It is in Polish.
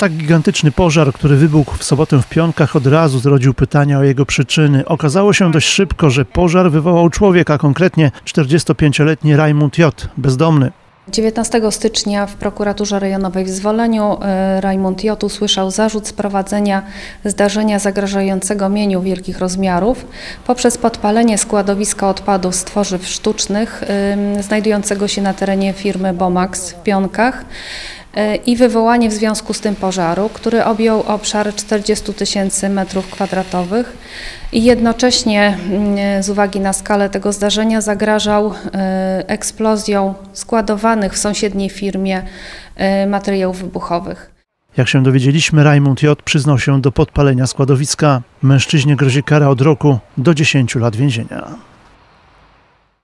Tak gigantyczny pożar, który wybuchł w sobotę w Pionkach, od razu zrodził pytania o jego przyczyny. Okazało się dość szybko, że pożar wywołał człowieka, konkretnie 45-letni Rajmund J., bezdomny. 19 stycznia w prokuraturze rejonowej w Zwoleniu e, Rajmund J. usłyszał zarzut sprowadzenia zdarzenia zagrażającego mieniu wielkich rozmiarów poprzez podpalenie składowiska odpadów z tworzyw sztucznych znajdującego się na terenie firmy Bomax w Pionkach i wywołanie w związku z tym pożaru, który objął obszar 40 tysięcy metrów kwadratowych i jednocześnie mm, z uwagi na skalę tego zdarzenia zagrażał e, eksplozją składowanych w sąsiedniej firmie e, materiałów wybuchowych. Jak się dowiedzieliśmy, Rajmund J. przyznał się do podpalenia składowiska. Mężczyźnie grozi kara od roku do 10 lat więzienia.